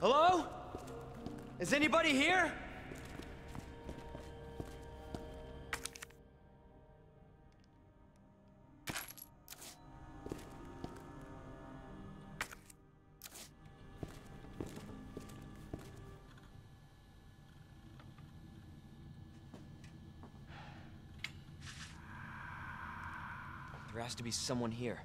Hello? Is anybody here? There has to be someone here.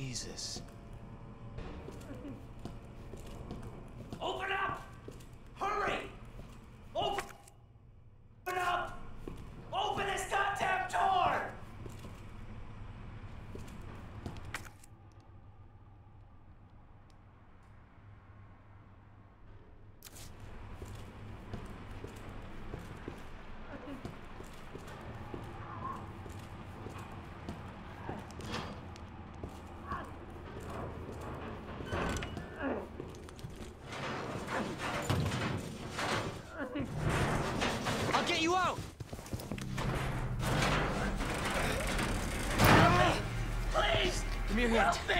Jesus. Please!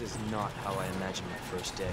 This is not how I imagined my first day.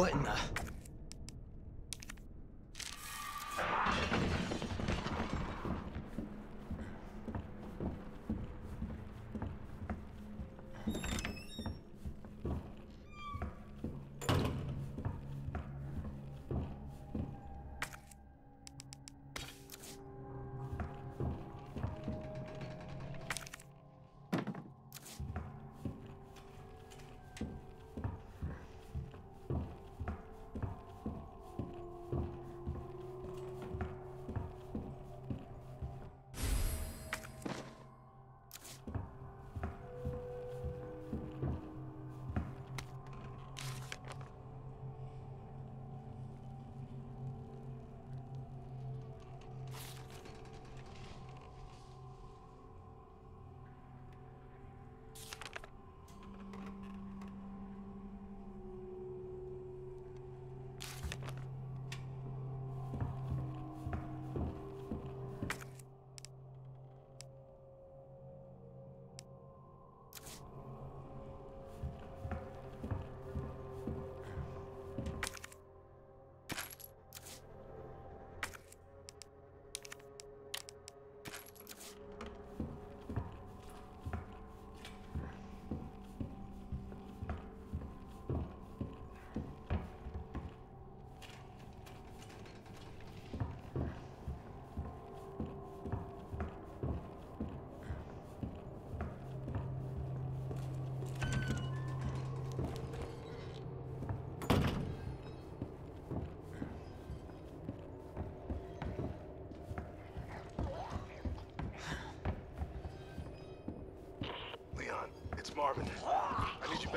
What in the...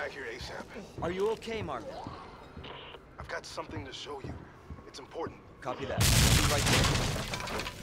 back here ASAP. Are you okay, Marvin? I've got something to show you. It's important. Copy that. Be right there.